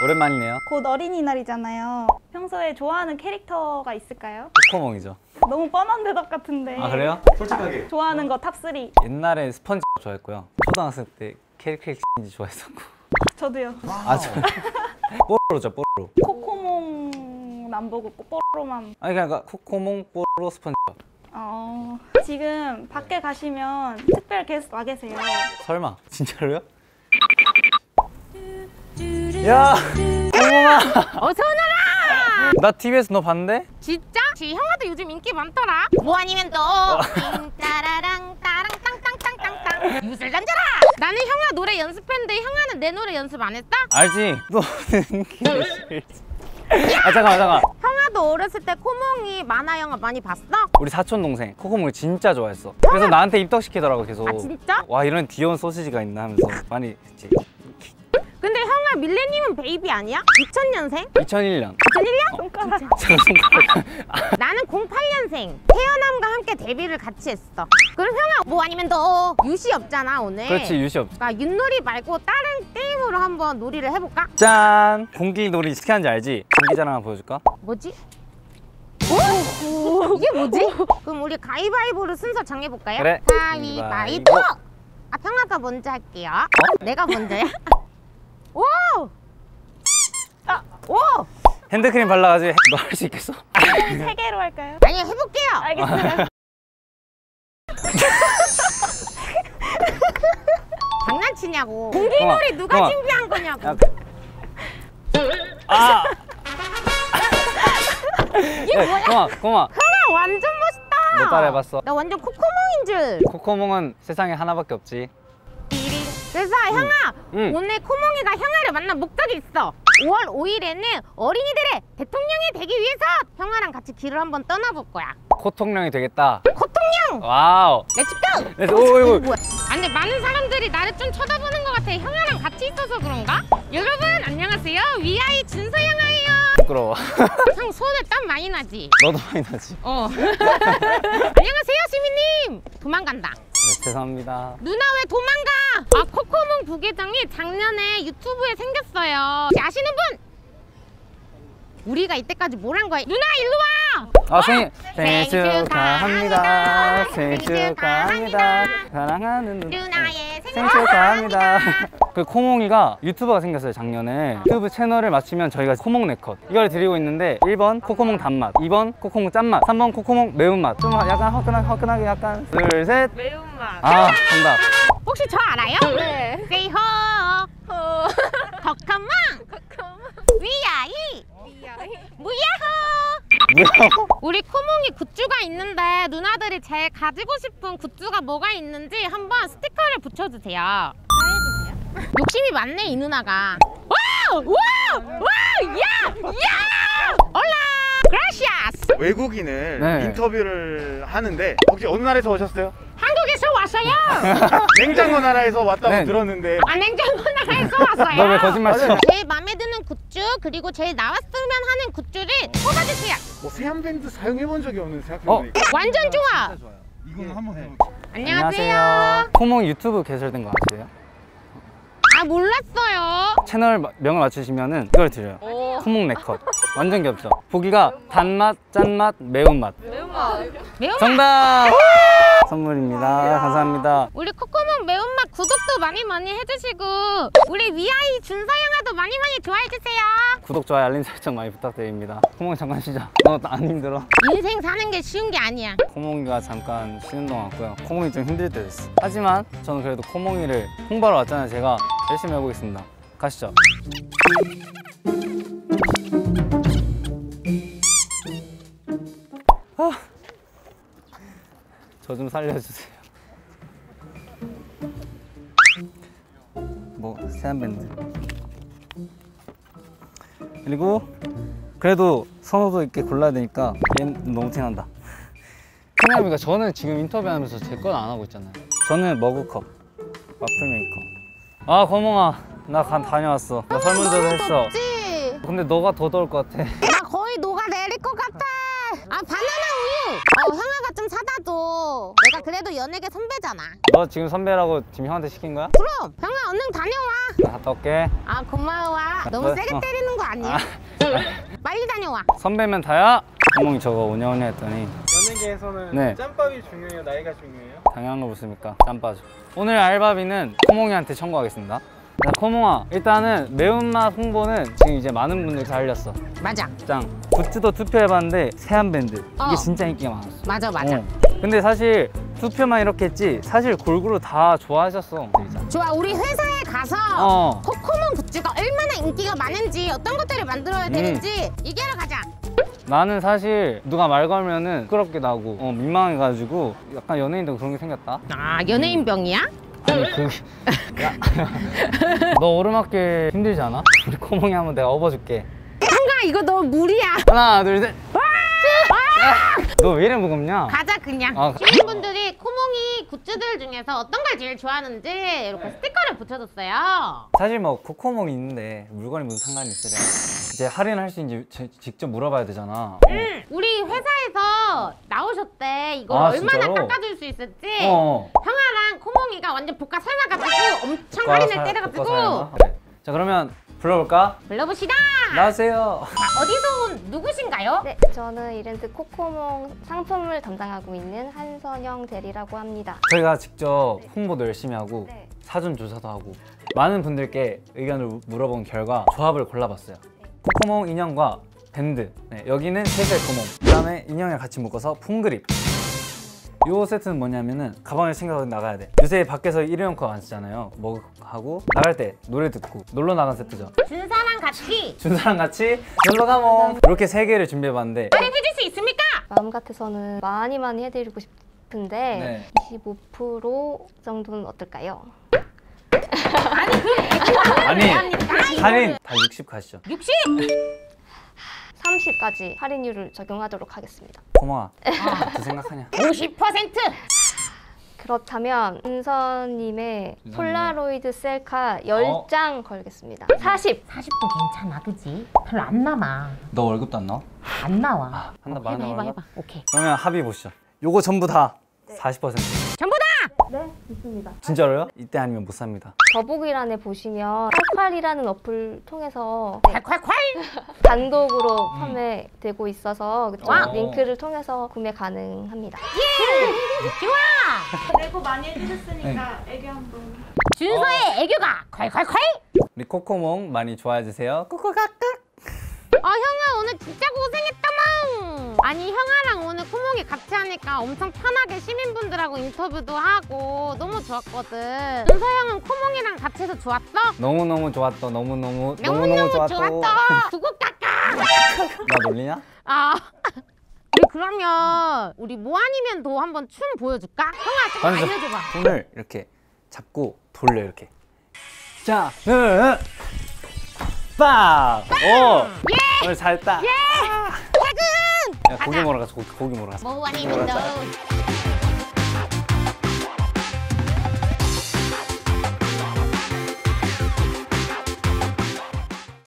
오랜만이네요. 곧 어린이날이잖아요. 평소에 좋아하는 캐릭터가 있을까요? 코코몽이죠. 너무 뻔한 대답 같은데. 아 그래요? 솔직하게. 좋아하는 거 top3. 옛날에 스펀지 좋아했고요. 초등학생 때 캐릭터인지 좋아했었고. 저도요. 아 저. 뽀로로죠 뽀로로. 코코몽 안 보고 뽀로로만. 아니 그러니까 코코몽 뽀로로 스펀지. 어, 지금 밖에 가시면 특별 게스트 와 계세요. 설마 진짜로요? 야 코몽아. 어서 오너라! 나 TV에서 너 봤는데? 진짜? 지 형아도 요즘 인기 많더라. 뭐 아니면 또 따라랑 따랑 땅땅땅땅땅 유술 던져라. 나는 형아 노래 연습했는데 형아는 내 노래 연습 안 했다? 알지? 너는 기술. 아 잠깐만 잠깐. 형아도 어렸을 때 코몽이 만화 영화 많이 봤어? 우리 사촌 동생 코코몽을 진짜 좋아했어. 그래서 나한테 입덕시키더라고 계속. 아 진짜? 와 이런 귀여운 소시지가 있나 하면서 많이 했지. 근데 형아 밀레니엄 베이비 아니야? 2000년생? 2001년. 2001년? 손가락. 나는 08년생. 태어남과 함께 데뷔를 같이 했어. 그럼 형아 뭐 아니면 또 윷이 없잖아 오늘. 그렇지 윷이 없지. 그러니까 윷놀이 말고 다른 게임으로 한번 놀이를 해볼까? 짠! 공기 놀이 어떻게 하는지 알지? 공기 자랑 한번 보여줄까? 뭐지? 오? 이게 뭐지? 그럼 우리 가위바위보로 순서 정해볼까요? 그래. 가위바위보! 가위바위보. 아, 평아가 먼저 할게요. 내가 먼저야? 오! 아, 오! 핸드크림 발라가지고 너 할 수 있겠어? 세 개로 할까요? 아니, 해볼게요. 알겠어요. 장난치냐고. 공기놀이 누가 어. 준비한 거냐고. 야, 아! 이게 야, 뭐야? 고마, 고마. 형아 완전 멋있다. 못 따라해봤어. 나 완전 코코몽인 줄. 코코몽은 세상에 하나밖에 없지. 그래서 형아 응. 오늘 코몽이가 형아를 만난 목적이 있어 5월 5일에는 어린이들의 대통령이 되기 위해서 형아랑 같이 길을 한번 떠나볼 거야 코통령이 되겠다. 코통령 wow. let's go let's- 오, 이거. 뭐야 아 근데 많은 사람들이 나를 좀 쳐다보는 것 같아 형아랑 같이 있어서 그런가? 여러분 안녕하세요 위아이 준서 형아예요 부끄러워. 형 손에 땀 많이 나지? 너도 많이 나지. 어 안녕하세요 시민님 도망간다 네, 죄송합니다. 누나 왜 도망가? 아 코코몽 부계장이 작년에 유튜브에 생겼어요. 혹시 아시는 분? 우리가 이때까지 뭘 한 거야? 누나 일로 와! 아, 생일, 생일 생일 축하합니다. 생일 축하합니다. 사랑하는 누나. 누나의 생일 생일 축하합니다. 그 코몽이가 유튜버가 생겼어요 작년에 유튜브 채널을 맞추면 저희가 코몽 네컷 이걸 드리고 있는데 1번 코코몽 단맛 2번 코코몽 짠맛 3번 코코몽 매운맛 좀 약간 화끈하게 화끈하게 약간 둘셋 매운맛. 아 정답 혹시 저 알아요? 네. Say ho! 덕커몽! 위아이! 무야호! 뭐야 우리 코몽이 굿즈가 있는데 누나들이 제일 가지고 싶은 굿즈가 뭐가 있는지 한번 스티커를 붙여주세요. 욕심이 많네 이 누나가. Wow! Wow! Wow! 야! 야! ¡Hola! ¡Gracias! 외국인을 네. 인터뷰를 하는데 혹시 어느 나라에서 오셨어요? 한국에서 왔어요! 냉장고 나라에서 왔다고 네. 들었는데 아 냉장고 나라에서 왔어요! 너 왜 거짓말 쳐? 드는 굿즈 그리고 제일 나왔으면 하는 굿즈를 뽑아주세요. 뭐 세안밴드 사용해본 적이 없는 어? 생각해보니까 완전 좋아. 이거는 한번 해볼게요 안녕하세요. 코몽 유튜브 개설된 거 아세요? 아 몰랐어요. 채널 마- 명을 맞추시면은 이걸 드려요 코몽 네컷 완전 귀엽죠? 보기가 단맛, 짠맛, 매운맛 매운맛. 정답! 선물입니다 감사합니다 우리 코코몽 매운맛 구독도 많이 많이 해주시고 우리 위아이 준서 형아도 많이 많이 좋아해주세요. 구독, 좋아요, 알림 설정 많이 부탁드립니다 코몽이 잠깐 쉬자 너안 힘들어? 인생 사는 게 쉬운 게 아니야. 코몽이가 잠깐 쉬는 동안 왔고요. 코몽이 좀 힘들 때 됐어. 하지만 저는 그래도 코몽이를 홍보하러 왔잖아요. 제가 열심히 해보겠습니다. 가시죠. 저 좀 살려주세요. 뭐 세안밴드. 그리고 그래도 선호도 있게 골라야 되니까 얘는 너무 티난다. 캐나미가 저는 지금 인터뷰하면서 제 건 안 하고 있잖아요. 저는 머그컵, 와플 메이커. 아 코몽아, 나 간 다녀왔어. 나 설문조사 했어. 덥지? 근데 너가 더 더울 것 같아. 나 거의 녹아 내릴 것 같아. 아 바나나 우유. 어 형아가 좀 사다 줘. 내가 그래도 연예계 선배잖아. 너 지금 선배라고 지금 형한테 시킨 거야? 그럼 형아 얼른 다녀와. 나 갔다 올게. 아 고마워. 너무 뭐, 세게 어. 때리는 거 아니야? 빨리 다녀와. 선배면 다야. 구멍이 저거 오냐오냐 했더니 연예계에서는 네. 짬밥이 중요해요? 나이가 중요해요? 당연한 거 묻습니까? 짬빠져. 오늘 알바비는 코몽이한테 청구하겠습니다. 자, 코몽아, 일단은 매운맛 홍보는 지금 이제 많은 분들이 다 알렸어. 맞아. 짱. 굿즈도 투표해봤는데 세안밴드 어. 이게 진짜 인기가 많았어. 맞아 맞아. 어. 근데 사실 투표만 이렇게 했지 사실 골고루 다 좋아하셨어. 진짜. 좋아 우리 회사에 가서 어. 코코몬 굿즈가 얼마나 인기가 많은지 어떤 것들을 만들어야 음. 되는지 얘기하러 가자. 나는 사실 누가 말 걸면은 부끄럽게 나고 어, 민망해가지고 약간 연예인도 그런 게 생겼다. 아 연예인 병이야? 아니 그 야, 너 오르막길 힘들지 않아? 우리 코몽이 한번 내가 업어줄게. 형아 이거 너무 무리야. 하나 둘 셋. 너 왜 이래 무겁냐? 가자 그냥. 아, 시민분들이 코몽이 굿즈들 중에서 어떤 걸 제일 좋아하는지 이렇게 스티커를 붙여줬어요. 사실 뭐 코코몽이 있는데 물건이 무슨 상관이 있으랴. 이제 할인할 수 있는지 제- 직접 물어봐야 되잖아. 응, 우리 회사에서 나오셨대. 이걸 아, 얼마나 진짜로? 깎아줄 수 있을지. 어. 형아랑 코몽이가 완전 볶아 삶아가지고 엄청 할인을 살- 때려가지고? 그래. 자 그러면 불러볼까? 불러봅시다. 나와주세요. 어디서 온 누구신가요? 네, 저는 이랜드 코코몽 상품을 담당하고 있는 한선영 대리라고 합니다. 저희가 직접 홍보도 열심히 하고 네. 사전 조사도 하고 많은 분들께 의견을 물어본 결과 조합을 골라봤어요. 코코몽 인형과 밴드. 네, 여기는 세세 코몽. 그 다음에 인형을 같이 묶어서 풍그립. 요 세트는 뭐냐면은 가방을 챙겨서 나가야 돼. 요새 밖에서 일회용 컵 안 쓰잖아요. 뭐 하고 나갈 때 노래 듣고 놀러 나간 세트죠. 준사랑 같이 준사랑 같이 놀러 가몽. 이렇게 세 개를 준비해봤는데 할인해줄 수 있습니까? 마음 같아서는 많이 많이 해드리고 싶은데 네. 25% 정도는 어떨까요? 아니 할인 다 60 가시죠. 60? 30까지 할인율을 적용하도록 하겠습니다. 고마워. 그 생각하냐? 50%? 그렇다면 은서님의 은서님. 폴라로이드 셀카 10장 걸겠습니다. 40! 40도 괜찮아, 그지? 별로 안 남아. 너 월급도 안 나와? 안 나와. 한다 어, 봐, 해봐, 한다 해봐, 봐. 해봐. 오케이. 그러면 합의 보시죠. 요거 전부 다 40%. 전부 다! 네, 좋습니다. 진짜로요? 이때 아니면 못 삽니다. 더보기란에 보시면 팔팔이라는 어플 통해서 네, 콸콸콸! 단독으로 판매되고 있어서 그쪽 와. 링크를 통해서 구매 가능합니다. 좋아! 레고 많이 해주셨으니까 애교 한번. 준서의 애교가 콸콸콸! 우리 코코몽 많이 좋아해 주세요. 코코각각. 아 형아 오늘 진짜 고생했다망 아니 형아랑 오늘 코몽이 같이 하니까 엄청 편하게 시민분들하고 인터뷰도 하고 너무 좋았거든 준서 형은 코몽이랑 같이 해서 좋았어? 너무 너무 좋았다. 너무 너무 너무 너무 너무 너무 좋았다. 좋았다 두고 깎아 나 놀리냐? 아 우리 그러면 우리 뭐 아니면 도 한번 춤 보여줄까? 형아 완전. 알려줘봐 손을 이렇게 잡고 돌려 이렇게. 자, 응. 빵. 오. 오늘 잘했다. 퇴근! 야, 고기 먹으러 가서 고기, 고기 먹으러 가서. 뭐 아니면 도